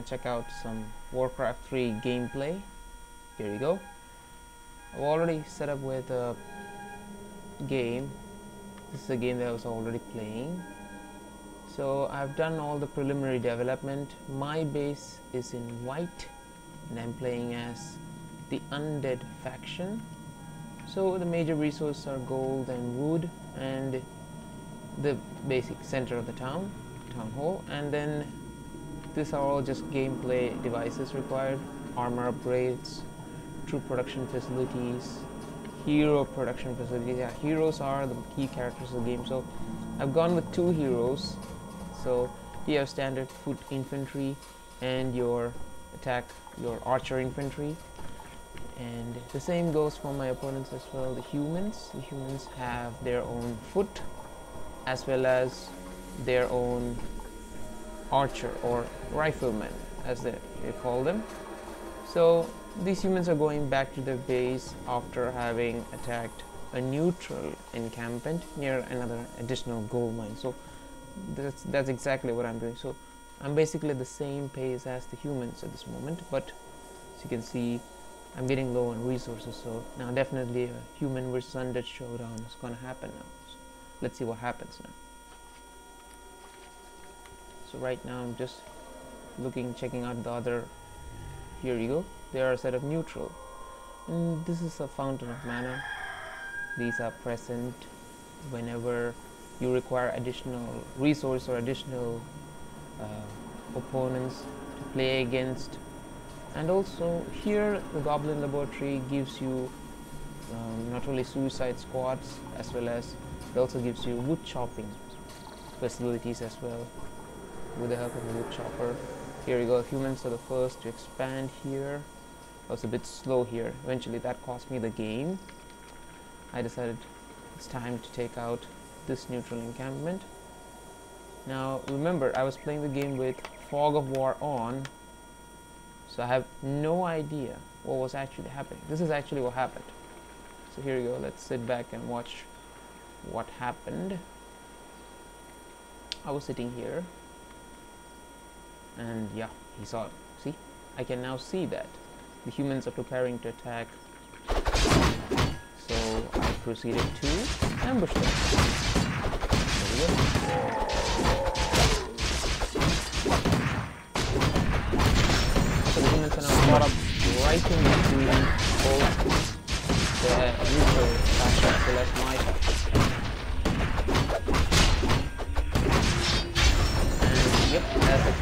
gonna check out some Warcraft 3 gameplay. Here you go. I've already set up with a game. This is a game that I was already playing. So I've done all the preliminary development. My base is in white and I'm playing as the undead faction. So the major resources are gold and wood and the basic center of the town, town hall, and then these are all just gameplay devices required, armor upgrades, troop production facilities, hero production facilities. Yeah, heroes are the key characters of the game. So I've gone with two heroes. So you have standard foot infantry and your attack, your archer infantry. And the same goes for my opponents as well, the humans. The humans have their own foot as well as their own archer or rifleman as they, they call them. So these humans are going back to their base after having attacked a neutral encampment near another additional gold mine. So that's, that's exactly what I'm doing. So I'm basically the same pace as the humans at this moment, but as you can see, I'm getting low on resources. So now definitely a human versus undead showdown is going to happen now. So let's see what happens now. So right now I'm just looking, checking out the other. Here you go. They are a set of neutral. And this is a fountain of mana. These are present whenever you require additional resource or additional uh, opponents to play against and also here the goblin laboratory gives you um, not only suicide squads as well as it also gives you wood chopping facilities as well with the help of a wood chopper? Here you go humans are the first to expand here. I was a bit slow here. Eventually that cost me the game I decided it's time to take out this neutral encampment. Now remember I was playing the game with fog of war on so I have no idea what was actually happening. This is actually what happened. So here you go let's sit back and watch what happened. I was sitting here and yeah he saw see? I can now see that. The humans are preparing to attack. So I proceeded to ambush them. So the humans are now caught up right in between both the neutral faction as well as my faction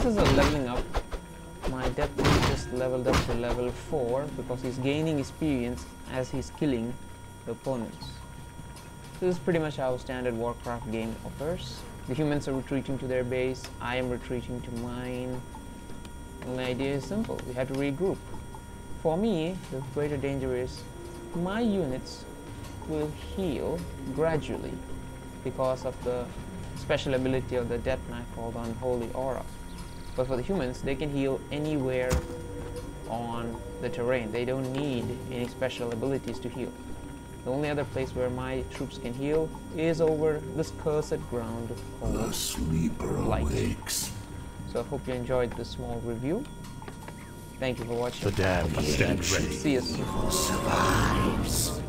This is a leveling up. My death is just leveled up to level 4 because he's gaining experience as he's killing the opponents. This is pretty much how standard Warcraft game offers. The humans are retreating to their base, I am retreating to mine. And the idea is simple, we have to regroup. For me, the greater danger is my units will heal gradually because of the special ability of the Death Knight called Unholy Aura. But for the humans, they can heal anywhere on the terrain. They don't need any special abilities to heal. The only other place where my troops can heal is over this cursed ground called The sleeper Light. awakes. So I hope you enjoyed this small review. Thank you for watching. The dam stand ready. See you soon. Survives.